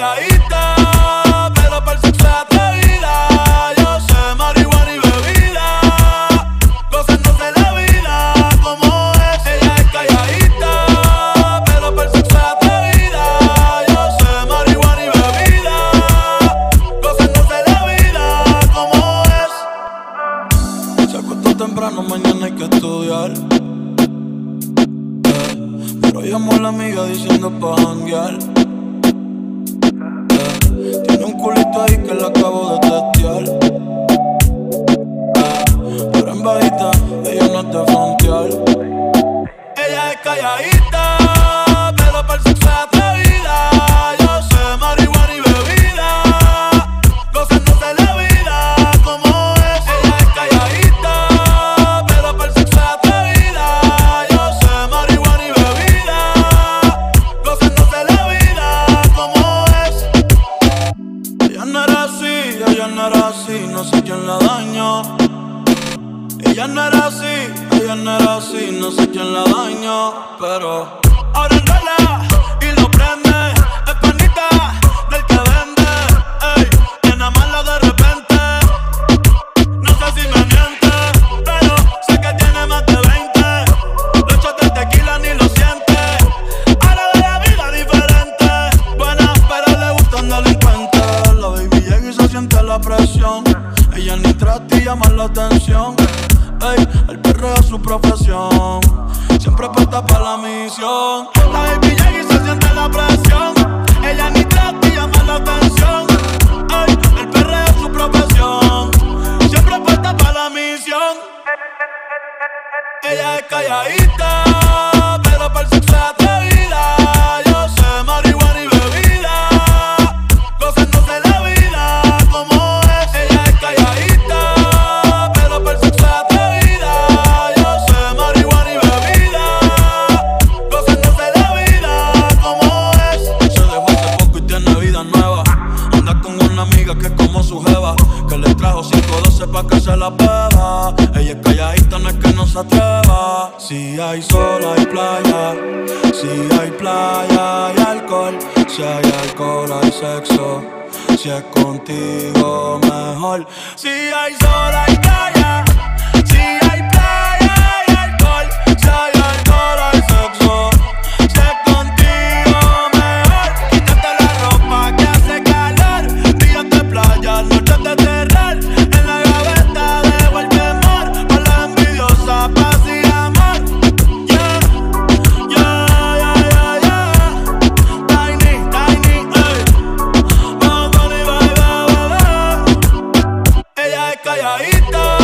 pegadita. Pero para el sexo es atrevida. Yo sé marihuana y bebida. Gozándose la vida como es. Ella es calladita. Pero para el sexo es atrevida. Yo sé marihuana y bebida. Gozándose la vida como es. Se acostó temprano, mañana hay que estudiar. Eh, pero llamo a la amiga diciendo pa' janguear. Culito ahí que la acabo de testear. Eh, pero en bajita, ella no de frontear. Ella es calladita, no sé quién la dañó. Ella no era así, ella no era así, no sé quién la dañó, pero ahora enrola y lo prende, la presión, ella ni trata y llama la atención. Ey, el perro es su profesión. Siempre puesta para la misión. La baby llega y se siente la presión. Ella ni trata y llama la atención. Ey, el perro es su profesión. Siempre puesta para la misión. Ella es calladita, que como su jeva, que le trajo 512 pa' que se la beba. Ella es calladita, no es que no se atreva. Si hay sol, hay playa. Si hay playa, hay alcohol. Si hay alcohol, hay sexo. Si es contigo, mejor. Si hay sol, hay playa. calladita.